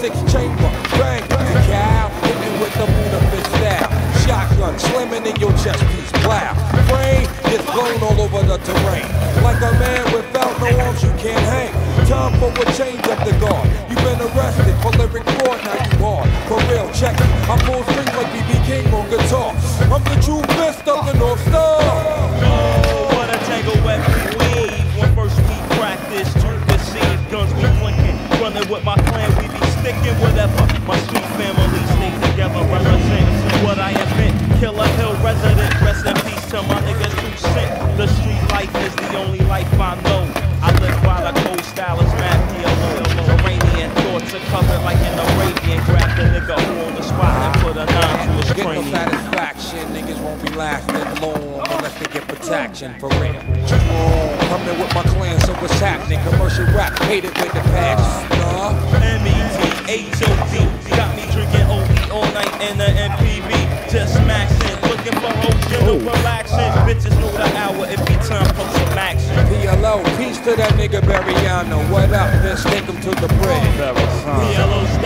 six chamber, bang, cow, hitting with the Buddha fish style. Shotgun, slamming in your chest piece, plow. Brain gets blown all over the terrain. Like a man without no arms, you can't hang. Time for a change of the guard. You've been arrested for lyric fraud, now you hard. For real, check it. I pull strings like BB King on guitar. I'm the true fist of the North Star. Sticking whatever. My sweet family stay together, represent what I have been. Killer Hill resident, rest in peace to my nigga Two Cent. The street life is the only life I know. I live by the cold style, it's mad PLO. Iranian thoughts are covered like an Arabian. Grab the nigga who on the spot and put a nine to his Get no satisfaction, niggas won't be lasting long unless they get protection for real. Strong, coming with my clan, so what's happening? Commercial rap, hate it with the passion. Nah. M-E-T-H-O-D Got me drinking OE all night in the MPV Just maxing, looking for original relaxing Bitches know the hour, it be time for some action PLO, peace to that nigga Bariano. What up, bitch? Take him to the bridge. PLO's